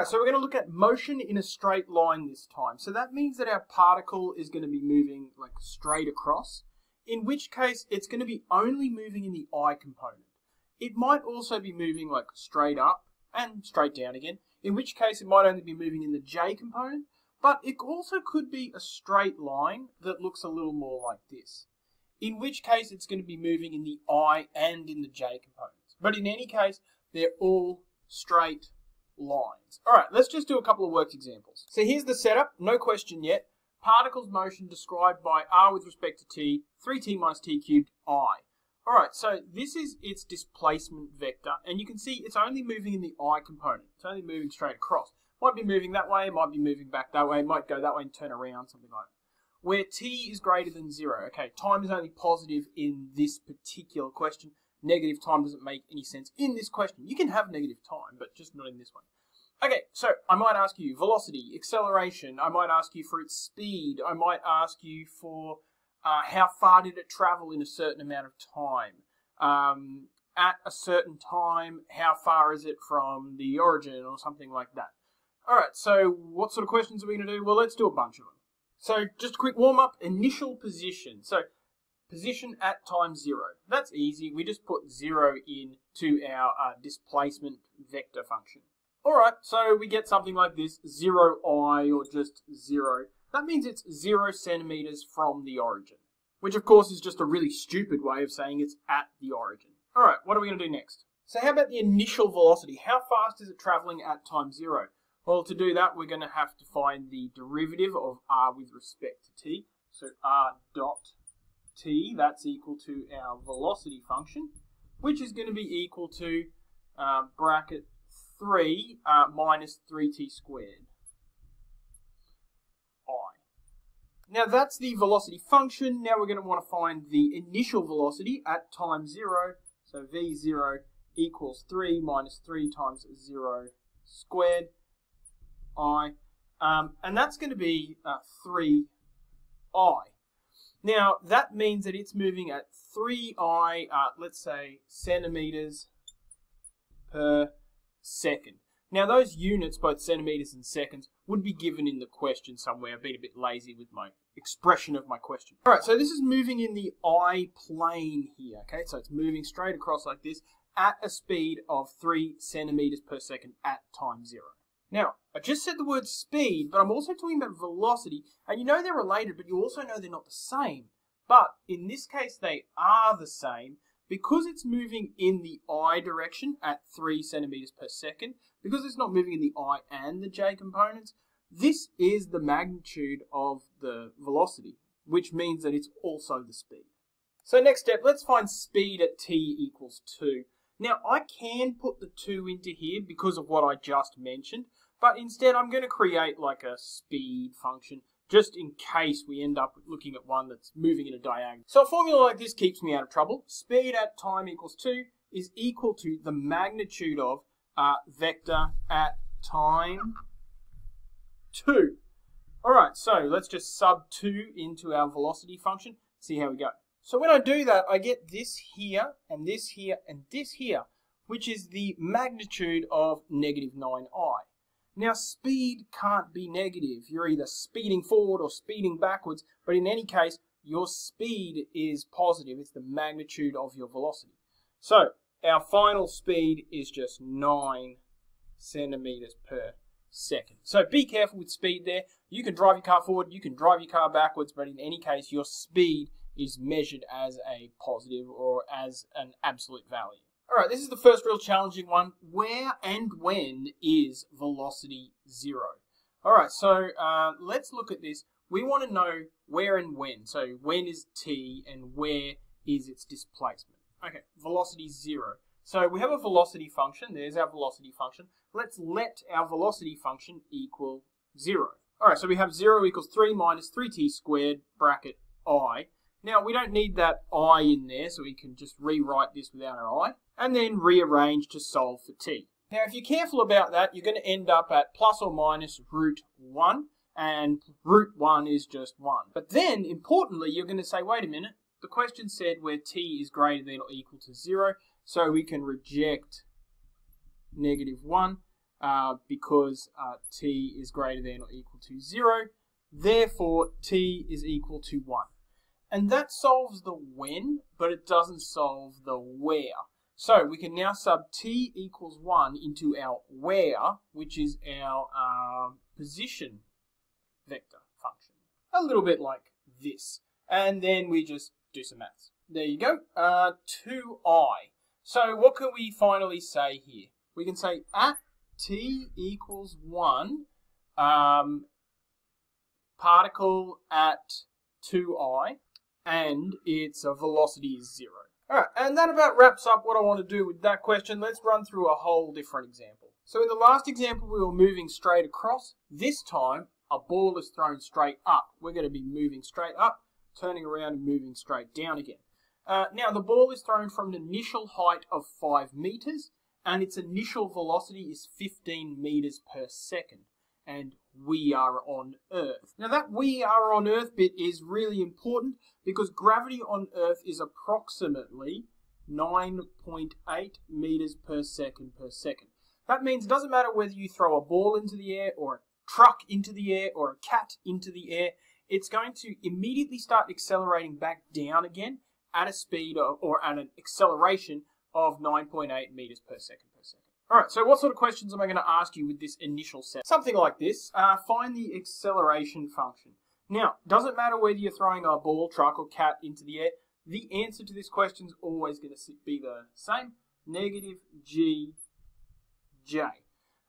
Alright, so we're going to look at motion in a straight line this time. So that means that our particle is going to be moving like straight across, in which case it's going to be only moving in the I component. It might also be moving like straight up and straight down again, in which case it might only be moving in the J component, but it also could be a straight line that looks a little more like this. In which case it's going to be moving in the I and in the J components. But in any case, they're all straight lines. All right, let's just do a couple of worked examples. So here's the setup, no question yet. Particles motion described by r with respect to t, 3t minus t cubed i. All right, so this is its displacement vector, and you can see it's only moving in the i component. It's only moving straight across. Might be moving that way, might be moving back that way, might go that way and turn around, something like that. Where t is greater than zero, okay, time is only positive in this particular question, negative time doesn't make any sense in this question. You can have negative time, but just not in this one. Okay, so I might ask you velocity, acceleration, I might ask you for its speed, I might ask you for uh, how far did it travel in a certain amount of time. Um, at a certain time, how far is it from the origin or something like that. Alright, so what sort of questions are we going to do? Well, let's do a bunch of them. So just a quick warm up, initial position. So position at time zero. That's easy. We just put zero in to our uh, displacement vector function. Alright, so we get something like this, zero i or just zero. That means it's zero centimeters from the origin, which of course is just a really stupid way of saying it's at the origin. Alright, what are we going to do next? So how about the initial velocity? How fast is it traveling at time zero? Well, to do that, we're going to have to find the derivative of r with respect to t. So r dot t, that's equal to our velocity function, which is going to be equal to uh, bracket 3 uh, minus 3t squared. i. Now that's the velocity function. Now we're going to want to find the initial velocity at time 0. So v0 equals 3 minus 3 times 0 squared i. Um, and that's going to be uh, 3i. Now, that means that it's moving at 3i, uh, let's say, centimeters per second. Now, those units, both centimeters and seconds, would be given in the question somewhere. I've been a bit lazy with my expression of my question. All right, so this is moving in the I plane here, okay? So it's moving straight across like this at a speed of 3 centimeters per second at time zero. Now, I just said the word speed, but I'm also talking about velocity, and you know they're related, but you also know they're not the same. But in this case, they are the same because it's moving in the I direction at 3 centimeters per second, because it's not moving in the I and the J components, this is the magnitude of the velocity, which means that it's also the speed. So next step, let's find speed at t equals 2. Now, I can put the 2 into here because of what I just mentioned, but instead, I'm going to create like a speed function just in case we end up looking at one that's moving in a diagonal. So a formula like this keeps me out of trouble. Speed at time equals 2 is equal to the magnitude of uh, vector at time 2. Alright, so let's just sub 2 into our velocity function, see how we go. So when I do that, I get this here, and this here, and this here, which is the magnitude of negative 9i. Now, speed can't be negative. You're either speeding forward or speeding backwards, but in any case, your speed is positive. It's the magnitude of your velocity. So, our final speed is just 9 centimeters per second. So be careful with speed there. You can drive your car forward, you can drive your car backwards, but in any case, your speed is measured as a positive or as an absolute value. All right, this is the first real challenging one. Where and when is velocity zero? All right, so uh, let's look at this. We want to know where and when. So when is t and where is its displacement? Okay, velocity zero. So we have a velocity function. There's our velocity function. Let's let our velocity function equal zero. All right, so we have zero equals three minus three t squared bracket i. Now, we don't need that i in there, so we can just rewrite this without our i, and then rearrange to solve for t. Now, if you're careful about that, you're going to end up at plus or minus root 1, and root 1 is just 1. But then, importantly, you're going to say, wait a minute, the question said where t is greater than or equal to 0, so we can reject negative 1, uh, because uh, t is greater than or equal to 0. Therefore, t is equal to 1. And that solves the when, but it doesn't solve the where. So we can now sub t equals 1 into our where, which is our uh, position vector function. A little bit like this. And then we just do some maths. There you go. Uh, 2i. So what can we finally say here? We can say at t equals 1, um, particle at 2i, and its velocity is 0. Alright, and that about wraps up what I want to do with that question. Let's run through a whole different example. So in the last example, we were moving straight across. This time, a ball is thrown straight up. We're going to be moving straight up, turning around and moving straight down again. Uh, now, the ball is thrown from an initial height of 5 meters, and its initial velocity is 15 meters per second. And we are on Earth. Now, that we are on Earth bit is really important because gravity on Earth is approximately 9.8 meters per second per second. That means it doesn't matter whether you throw a ball into the air or a truck into the air or a cat into the air, it's going to immediately start accelerating back down again at a speed of, or at an acceleration of 9.8 meters per second per second. All right, so what sort of questions am I going to ask you with this initial set? Something like this. Uh, find the acceleration function. Now, doesn't matter whether you're throwing a ball, truck, or cat into the air, the answer to this question is always going to be the same, negative g j.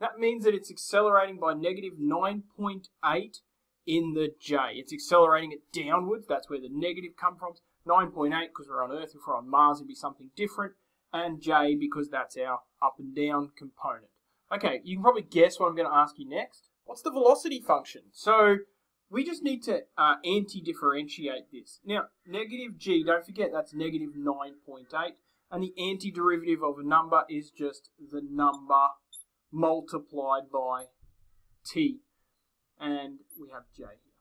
That means that it's accelerating by negative 9.8 in the j. It's accelerating it downwards. That's where the negative come from. 9.8 because we're on Earth. If we're on Mars, it'd be something different. And j because that's our up and down component. Okay, you can probably guess what I'm going to ask you next. What's the velocity function? So we just need to uh, anti-differentiate this. Now, negative g, don't forget that's negative 9.8. And the antiderivative of a number is just the number multiplied by t. And we have j here.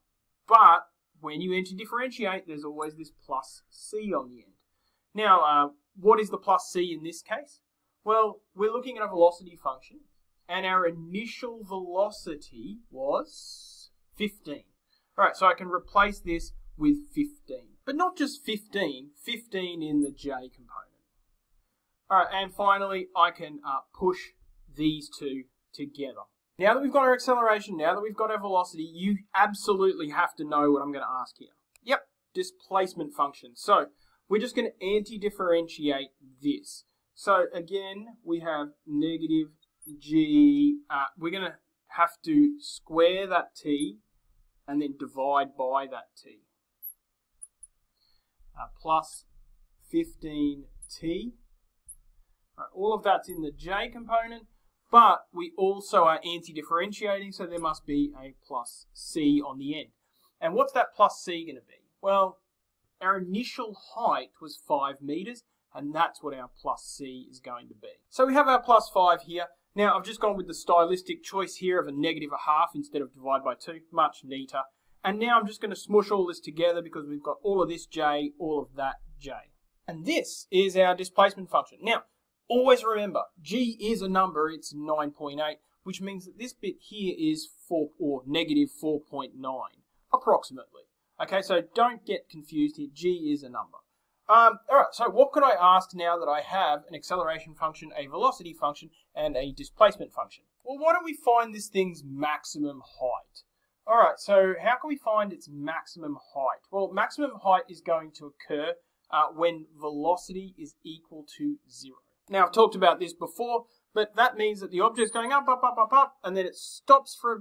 But when you anti-differentiate, there's always this plus c on the end. Now, uh, what is the plus c in this case? Well, we're looking at a velocity function, and our initial velocity was 15. All right, so I can replace this with 15. But not just 15, 15 in the j component. All right, and finally, I can uh, push these two together. Now that we've got our acceleration, now that we've got our velocity, you absolutely have to know what I'm going to ask here. Yep, displacement function. So we're just going to anti-differentiate this. So again, we have negative g. Uh, we're going to have to square that t and then divide by that t. Uh, plus 15t. Right, all of that's in the j component, but we also are anti-differentiating, so there must be a plus c on the end. And what's that plus c going to be? Well, our initial height was 5 meters, and that's what our plus c is going to be. So we have our plus 5 here. Now, I've just gone with the stylistic choice here of a negative a half instead of divide by 2. Much neater. And now I'm just going to smush all this together because we've got all of this j, all of that j. And this is our displacement function. Now, always remember, g is a number, it's 9.8, which means that this bit here is 4 or negative 4.9, approximately. Okay, so don't get confused here. G is a number. Um, all right, so what could I ask now that I have an acceleration function, a velocity function, and a displacement function? Well, why don't we find this thing's maximum height? All right, so how can we find its maximum height? Well, maximum height is going to occur uh, when velocity is equal to zero. Now, I've talked about this before, but that means that the object's going up, up, up, up, up, and then it stops for a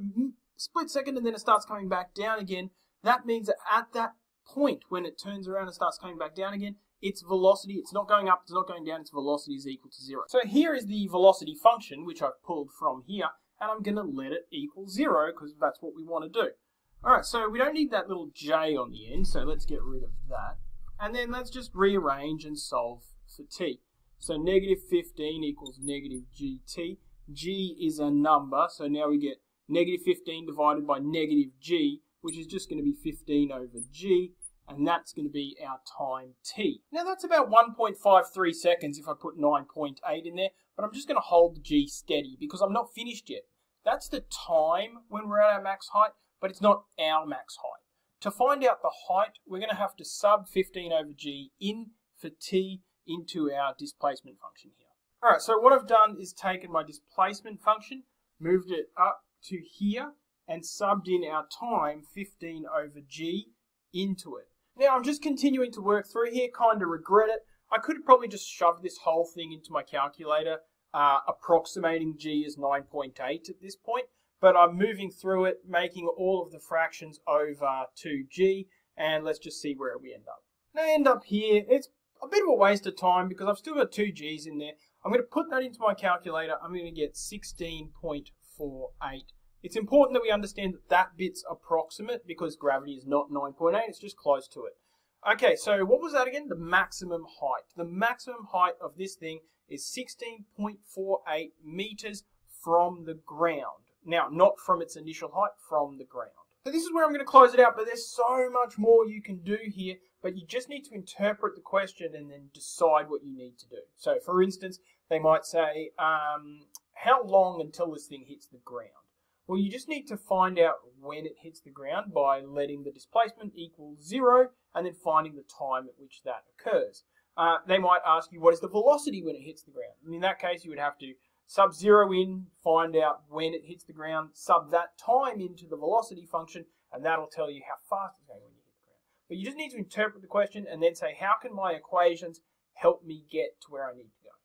split second, and then it starts coming back down again. That means that at that point, when it turns around and starts coming back down again, its velocity, it's not going up, it's not going down, its velocity is equal to zero. So here is the velocity function, which I've pulled from here, and I'm going to let it equal zero, because that's what we want to do. Alright, so we don't need that little j on the end, so let's get rid of that. And then let's just rearrange and solve for t. So negative 15 equals negative gt. g is a number, so now we get negative 15 divided by negative g, which is just going to be 15 over g, and that's going to be our time t. Now that's about 1.53 seconds if I put 9.8 in there, but I'm just going to hold g steady because I'm not finished yet. That's the time when we're at our max height, but it's not our max height. To find out the height, we're going to have to sub 15 over g in for t into our displacement function here. All right, so what I've done is taken my displacement function, moved it up to here, and subbed in our time 15 over g into it. Now I'm just continuing to work through here, kind of regret it. I could probably just shoved this whole thing into my calculator, uh, approximating g is 9.8 at this point, but I'm moving through it, making all of the fractions over 2g, and let's just see where we end up. Now I end up here, it's a bit of a waste of time because I've still got two g's in there. I'm going to put that into my calculator, I'm going to get 16.48 it's important that we understand that that bit's approximate because gravity is not 9.8, it's just close to it. Okay, so what was that again? The maximum height. The maximum height of this thing is 16.48 meters from the ground. Now, not from its initial height, from the ground. So this is where I'm going to close it out, but there's so much more you can do here, but you just need to interpret the question and then decide what you need to do. So for instance, they might say, um, how long until this thing hits the ground? Well, you just need to find out when it hits the ground by letting the displacement equal zero and then finding the time at which that occurs. Uh, they might ask you what is the velocity when it hits the ground. And in that case, you would have to sub zero in, find out when it hits the ground, sub that time into the velocity function, and that'll tell you how fast it's going when you hit the ground. But you just need to interpret the question and then say, how can my equations help me get to where I need to go?